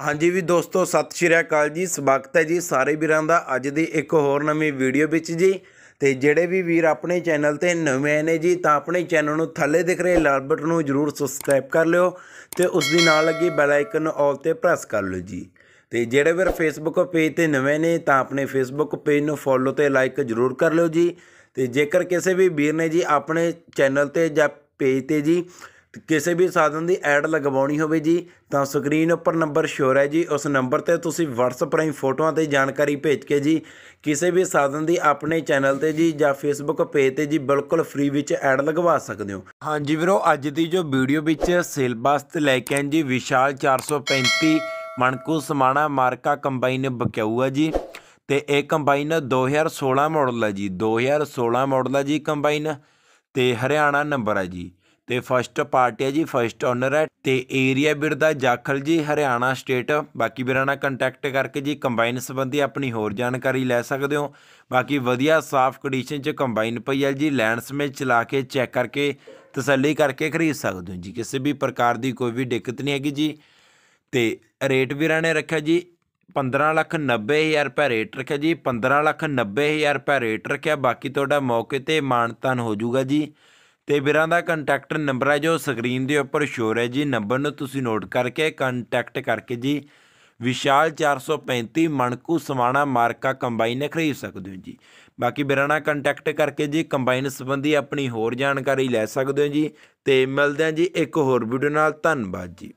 ਹਾਂਜੀ ਵੀ ਦੋਸਤੋ, ਸਤਿ ਸ਼੍ਰੀ ਅਕਾਲ ਜੀ। ਸਵਾਗਤ ਹੈ ਜੀ ਸਾਰੇ ਵੀਰਾਂ ਦਾ ਅੱਜ ਦੀ ਇੱਕ ਹੋਰ ਨਵੀਂ ਵੀਡੀਓ ਵਿੱਚ ਜੀ। ਤੇ ਜਿਹੜੇ ਵੀ ਵੀਰ ਆਪਣੇ ਚੈਨਲ ਤੇ ਨਵੇਂ ਨੇ ਜੀ, ਤਾਂ ਆਪਣੇ ਚੈਨਲ ਨੂੰ ਥੱਲੇ ਦਿਖ ਰਹੇ ਲਾਲ ਬਟਨ ਨੂੰ ਜਰੂਰ ਸਬਸਕ੍ਰਾਈਬ ਕਰ ਲਿਓ ਤੇ ਉਸ ਦੀ ਨਾਲ ਲੱਗੀ ਬੈਲ ਆਈਕਨ ਨੂੰ ਆਲ ਤੇ ਪ੍ਰੈਸ ਕਰ ਲਿਓ ਜੀ। ਤੇ ਜਿਹੜੇ ਵੀਰ ਫੇਸਬੁੱਕ ਪੇਜ ਤੇ ਨਵੇਂ ਨੇ, ਤਾਂ ਆਪਣੇ ਫੇਸਬੁੱਕ ਪੇਜ ਨੂੰ ਫੋਲੋ ਤੇ ਲਾਈਕ ਜਰੂਰ ਕਰ ਲਿਓ ਜੀ। ਤੇ ਜੇਕਰ ਕਿਸੇ ਵੀ ਵੀਰ ਨੇ ਜੀ ਆਪਣੇ ਚੈਨਲ ਤੇ ਜਾਂ ਪੇਜ ਤੇ ਜੀ ਕਿਸੇ ਵੀ ਸਾਧਨ ਦੀ ਐਡ ਲਗਵਾਉਣੀ ਹੋਵੇ ਜੀ, ਤਾਂ ਸਕਰੀਨ ਉੱਪਰ ਨੰਬਰ ਸ਼ੋਰ ਹੈ ਜੀ। ਉਸ ਨੰਬਰ ਤੇ ਤੁਸੀਂ WhatsApp ਰਾਹੀਂ ਫੋਟੋਆਂ ਤੇ ਜਾਣਕਾਰੀ ਭੇਜ ਕੇ ਜੀ, ਕਿਸੇ ਵੀ ਸਾਧਨ ਦੀ ਆਪਣੇ ਚੈਨਲ ਤੇ ਜੀ ਜਾਂ Facebook ਪੇਜ ਤੇ ਜੀ ਬਿਲਕੁਲ ਫ੍ਰੀ ਵਿੱਚ ਐਡ ਲਗਵਾ ਸਕਦੇ ਹੋ। ਹਾਂਜੀ ਵੀਰੋ, ਅੱਜ ਦੀ ਜੋ ਵੀਡੀਓ ਵਿੱਚ ਸੇਲ 'ਤੇ ਲੈ ਕੇ ਆਏ ਜੀ, ਵਿਸ਼ਾਲ 435 ਮਣਕੂ ਸਮਾਣਾ ਮਾਰਕਾ ਕੰਬਾਈਨ ਬਕਿਆਊ ਆ ਜੀ ਤੇ ਇਹ ਕੰਬਾਈਨ 2016 ਮਾਡਲ ਹੈ ਜੀ 2016 ਮਾਡਲ ਹੈ ਜੀ ਕੰਬਾਈਨ ਤੇ ਹਰਿਆਣਾ ਨੰਬਰ ਹੈ ਜੀ। ਤੇ ਫਸਟ ਪਾਰਟੀ ਹੈ ਜੀ ਫਸਟ ਓਨਰ ਹੈ ਤੇ ਏਰੀਆ ਵੀਰ ਦਾ ਜਾਖਲ ਜੀ, ਹਰਿਆਣਾ ਸਟੇਟ ਬਾਕੀ ਵੀਰਾਂ ਨਾਲ ਕੰਟੈਕਟ ਕਰਕੇ ਜੀ ਕੰਬਾਈਨ ਸੰਬੰਧੀ ਆਪਣੀ ਹੋਰ ਜਾਣਕਾਰੀ ਲੈ ਸਕਦੇ ਹੋ। ਬਾਕੀ ਵਧੀਆ ਸਾਫ਼ ਕੰਡੀਸ਼ਨ 'ਚ ਕੰਬਾਈਨ ਪਈ ਹੈ ਜੀ ਲੈਂਡ ਸਮੇਤ ਚਲਾ ਕੇ ਚੈੱਕ ਕਰਕੇ, ਤਸੱਲੀ ਕਰਕੇ ਖਰੀਦ ਸਕਦੇ ਹੋ ਜੀ। ਕਿਸੇ ਵੀ ਪ੍ਰਕਾਰ ਦੀ ਕੋਈ ਵੀ ਦਿੱਕਤ ਨਹੀਂ ਹੈਗੀ ਜੀ। ਤੇ ਰੇਟ ਵੀਰਾਂ ਨੇ ਰੱਖਿਆ ਜੀ 15 ਲੱਖ 90 ਹਜ਼ਾਰ ਰੁਪਏ ਰੇਟ ਰੱਖਿਆ ਜੀ 15 ਲੱਖ 90 ਹਜ਼ਾਰ ਰੁਪਏ ਰੇਟ ਰੱਖਿਆ। ਬਾਕੀ ਤੁਹਾਡਾ ਮੌਕੇ ਤੇ ਮਾਨਤਾਨ ਹੋ ਜਾਊਗਾ ਜੀ। ਤੇ ਵੀਰਾਂ ਦਾ ਕੰਟੈਕਟ ਨੰਬਰ ਹੈ ਜੋ ਸਕਰੀਨ ਦੇ ਉੱਪਰ ਸ਼ੋਰ ਹੈ ਜੀ। ਨੰਬਰ ਨੂੰ ਤੁਸੀਂ ਨੋਟ ਕਰਕੇ ਕੰਟੈਕਟ ਕਰਕੇ ਜੀ। ਵਿਸ਼ਾਲ 435 ਮਣਕੂ ਸਮਾਣਾ ਮਾਰਕਾ ਕੰਬਾਈਨ ਖਰੀਦ ਸਕਦੇ ਹੋ ਜੀ। ਬਾਕੀ ਵੀਰਾਂ ਨਾਲ ਕੰਟੈਕਟ ਕਰਕੇ ਜੀ ਕੰਬਾਈਨ ਸੰਬੰਧੀ ਆਪਣੀ ਹੋਰ ਜਾਣਕਾਰੀ ਲੈ ਸਕਦੇ ਹੋ ਜੀ। ਤੇ ਮਿਲਦੇ ਹਾਂ ਜੀ ਇੱਕ ਹੋਰ ਵੀਡੀਓ ਨਾਲ। ਧੰਨਵਾਦ ਜੀ।